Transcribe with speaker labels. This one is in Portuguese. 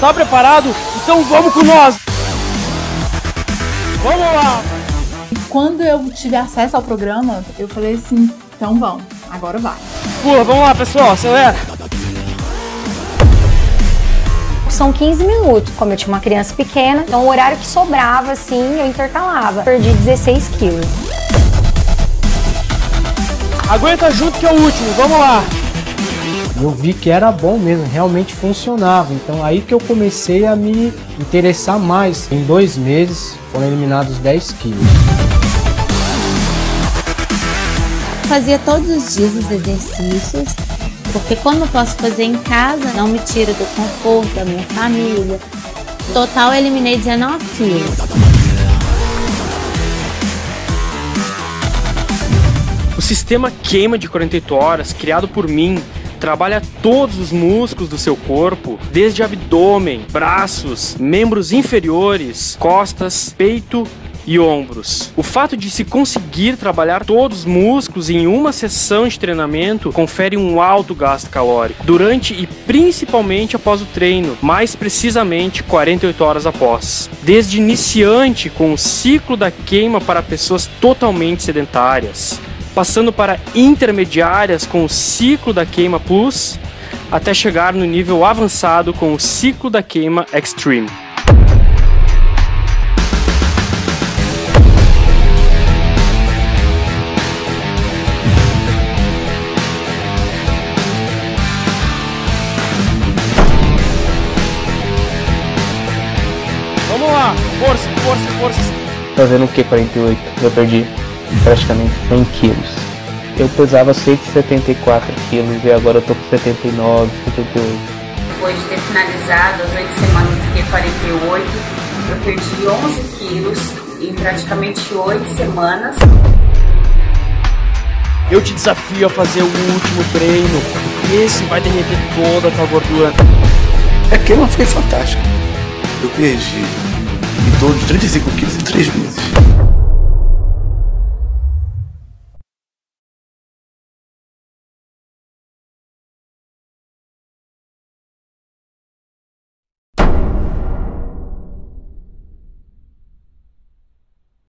Speaker 1: Tá preparado? Então vamos com nós! Vamos lá!
Speaker 2: Quando eu tive acesso ao programa, eu falei assim, então vamos, agora vai.
Speaker 1: Pula, vamos lá pessoal, acelera!
Speaker 3: São 15 minutos. Como eu tinha uma criança pequena, então o horário que sobrava, assim, eu intercalava. Perdi 16 quilos.
Speaker 1: Aguenta junto que é o último, vamos lá!
Speaker 4: Eu vi que era bom mesmo, realmente funcionava. Então aí que eu comecei a me interessar mais. Em dois meses foram eliminados 10 quilos.
Speaker 5: Fazia todos os dias os exercícios, porque quando eu posso fazer em casa, não me tira do conforto da minha família. Total, eliminei 19 quilos.
Speaker 1: O sistema queima de 48 horas, criado por mim, trabalha todos os músculos do seu corpo, desde abdômen, braços, membros inferiores, costas, peito e ombros. O fato de se conseguir trabalhar todos os músculos em uma sessão de treinamento confere um alto gasto calórico durante e principalmente após o treino, mais precisamente 48 horas após. Desde iniciante com o ciclo da queima para pessoas totalmente sedentárias, passando para intermediárias com o ciclo da queima Plus, até chegar no nível avançado com o ciclo da queima Extreme. Vamos lá, força, força, força.
Speaker 6: Fazendo o que 48? Eu perdi praticamente 100 quilos. Eu pesava 174 quilos e agora eu tô com 79, 78.
Speaker 7: Depois de ter finalizado as 8 semanas fiquei 48, eu perdi 11 quilos em praticamente 8 semanas.
Speaker 1: Eu te desafio a fazer o último treino. Esse vai derreter toda a tua gordura.
Speaker 8: A queima foi fantástica. Eu perdi em torno de 35 quilos em 3 meses.